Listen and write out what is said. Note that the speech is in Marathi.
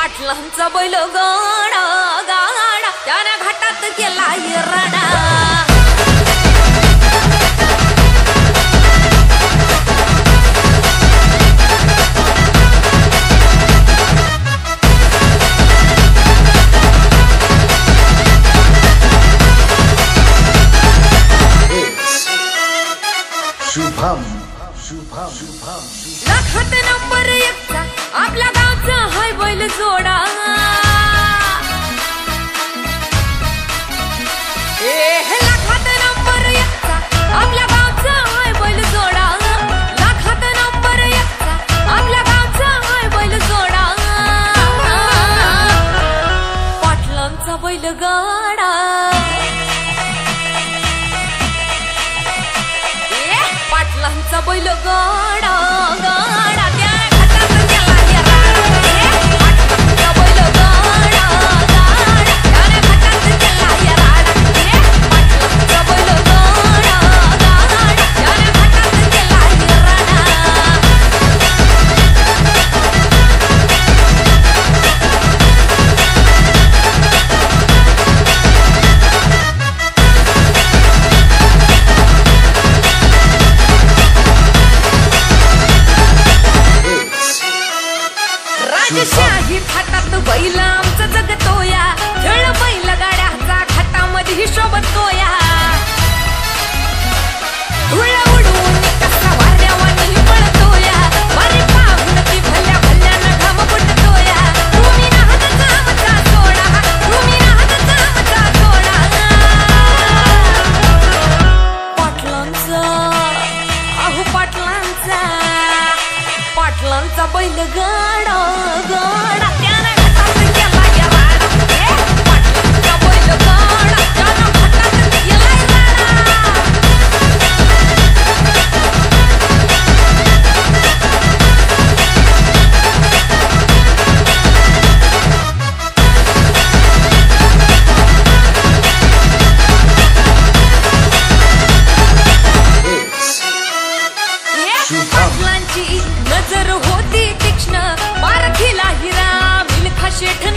पाटलांचा बैल गाडा गाडा त्याने घाटात केला रडा Shubham. Shubham. Shubham. लाखात पाऊल जोडा. ए लाखात नंबर एकचा. आपल्या गावचा हाय बैल जोडा. लाखात नंबर एकचा. आपल्या गावचा हाय बैल जोडा. पाटलांचा बैल गाडा. पाटलांचा बैल बैल आमचं जगतोया खेळ बैल गाड्याचा खतामध्ये हिशोबत तोया. धुळ उडवून कसा वाऱ्यावानी पळतोया should